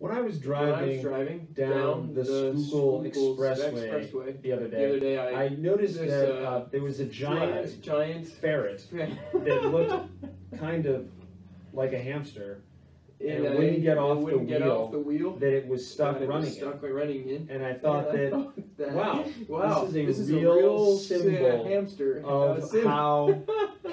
When I was When I was driving driving down the Schuylkill Expressway Expressway the other the day, other day, I, I noticed There's that a uh, there was a giant giant ferret that looked kind of like a hamster and it wouldn't get off the get wheel. off the wheel. that it was stuck running was stuck running in. And I thought And I that thought that- wow, wow, this is a a real real symbol hamster of uh, how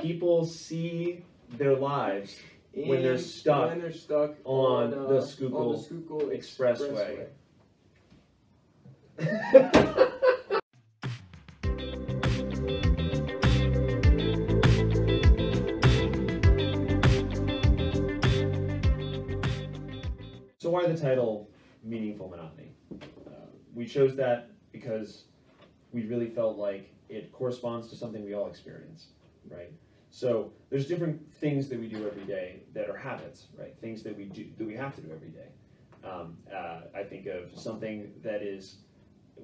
people see their lives when they're stuck when they're stuck on uh, the on Schuylkill Schuylkill Expressway. So why the title Meaningful Monotony? Uh, we chose that because we really felt like it corresponds to something we all experience, right? So there's different things that we do every day that are habits, right? Things that we do that we have to do every day. Um, uh, I think of something that is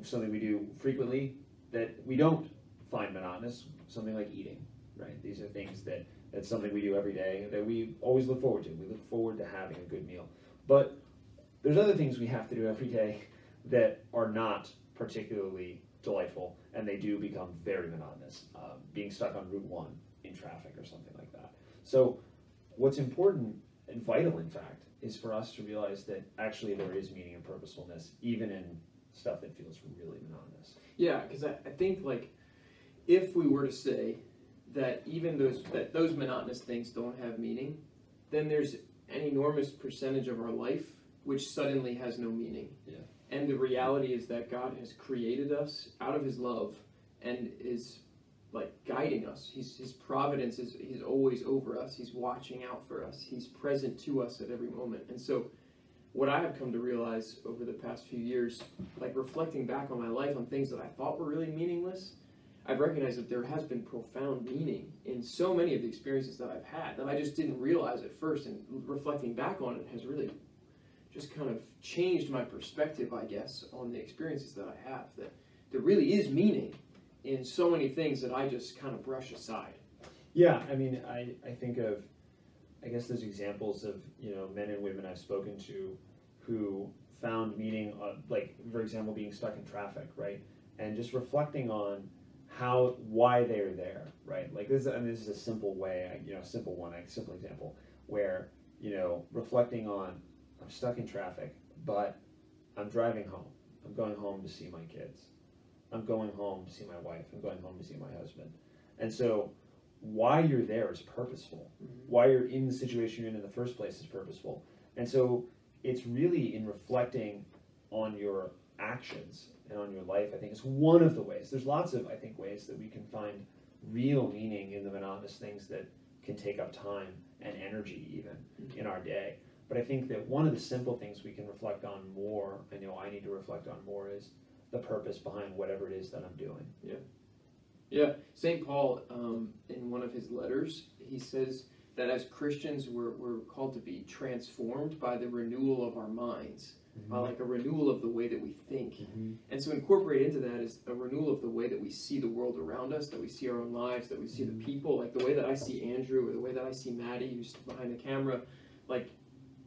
something we do frequently that we don't find monotonous. Something like eating, right? These are things that that's something we do every day that we always look forward to. We look forward to having a good meal. But there's other things we have to do every day that are not particularly delightful, and they do become very monotonous. Um, being stuck on Route One in traffic or something like that. So, what's important and vital, in fact, is for us to realize that actually there is meaning and purposefulness, even in stuff that feels really monotonous. Yeah, because I, I think like if we were to say that even those that those monotonous things don't have meaning, then there's an enormous percentage of our life which suddenly has no meaning. Yeah. And the reality is that God has created us out of His love and is like guiding us. He's, his providence is He's always over us. He's watching out for us. He's present to us at every moment. And so, what I have come to realize over the past few years, like reflecting back on my life on things that I thought were really meaningless, I've recognized that there has been profound meaning in so many of the experiences that I've had that I just didn't realize at first. And reflecting back on it has really just kind of changed my perspective, I guess, on the experiences that I have. That there really is meaning in so many things that I just kind of brush aside. Yeah, I mean, I, I think of, I guess there's examples of, you know, men and women I've spoken to who found meaning, uh, like, for example, being stuck in traffic, right? And just reflecting on how, why they're there, right? Like, this, I mean, this is a simple way, you know, simple one, a simple example, where, you know, reflecting on, I'm stuck in traffic, but I'm driving home. I'm going home to see my kids. I'm going home to see my wife. I'm going home to see my husband. And so, why you're there is purposeful. Mhm. Why you're in the situation you're in in the first place is purposeful. And so it's really in reflecting on your actions and on your life, I think it's one of the ways. There's lots of, I think, ways that we can find real meaning in the monotonous things that can take up time and energy even in our day. But I think that one of the simple things we can reflect on more, I know I need to reflect on more, is the purpose behind whatever it is that I'm doing. Yeah, Yeah. St. Paul, um, in one of his letters, he says that as Christians, we're, we're called to be transformed by the renewal of our minds, by like a renewal of the way that we think. Mhm. And so, incorporate into that is a renewal of the way that we see the world around us, that we see our own lives, that we see the people, like the way that I see Andrew or the way that I see Maddie, who's behind the camera. Like,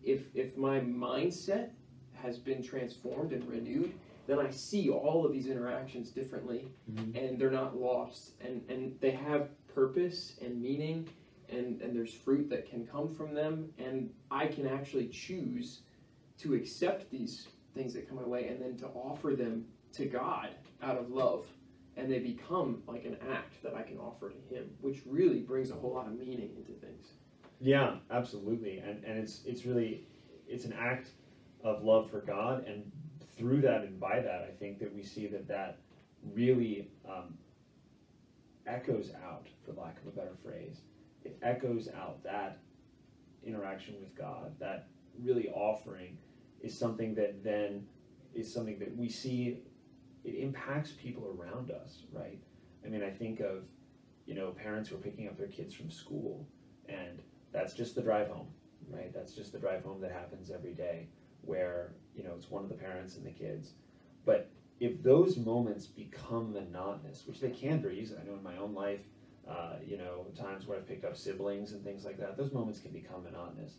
if if my mindset has been transformed and renewed, then I see all of these interactions differently, Mhm. and they're not lost, and and they have purpose and meaning, and and there's fruit that can come from them, and I can actually choose to accept these things that come my way and then to offer them to God out of love. And they become like an act that I can offer to Him, which really brings a whole lot of meaning into things. Yeah, absolutely, and and it's it's really it's an act of love for God, and through that and by that, I think that we see that that really um, echoes out, for lack of a better phrase, it echoes out that interaction with God, that really offering is something that then is something that we see it impacts people around us, right? I mean, I think of you know parents who are picking up their kids from school and that's just the drive home right that's just the drive home that happens every day where you know it's one of the parents and the kids. But if those moments become monotonous which they can easily i know in my own life uh, you know times where i've picked up siblings and things like that those moments can become monotonous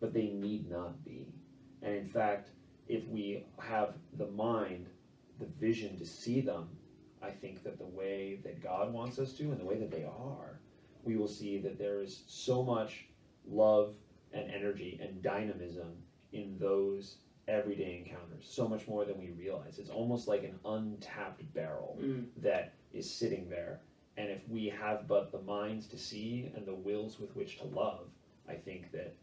but they need not be. And in fact, if we have the mind, the vision to see them, I think that the way that God wants us to and the way that they are, we will see that there is so much love and energy and dynamism in those everyday encounters, so much more than we realize. It's almost like an untapped barrel Mm. that is sitting there. And if we have but the minds to see and the wills with which to love, I think that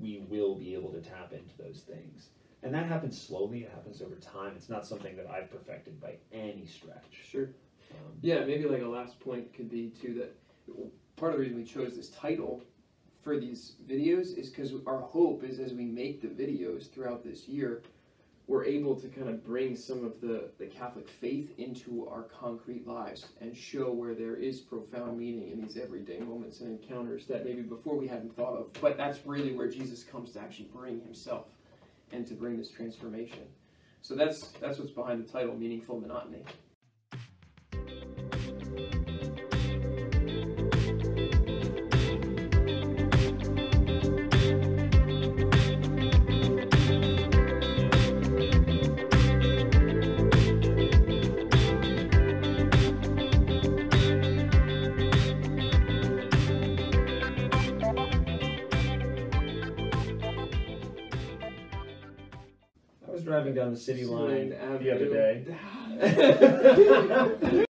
we will be able to tap into those things. And that happens slowly, it happens over time. It's not something that I've perfected by any stretch. Sure. Um, Yeah, maybe like a last point could be too that part of the reason we chose this title for these videos is because our hope is as we make the videos throughout this year, we're able to kind of bring some of the, the Catholic faith into our concrete lives and show where there is profound meaning in these everyday moments and encounters that maybe before we hadn't thought of. But that's really where Jesus comes to actually bring himself and to bring this transformation. So that's that's what's behind the title, Meaningful Monotony. Driving down the city line the other day.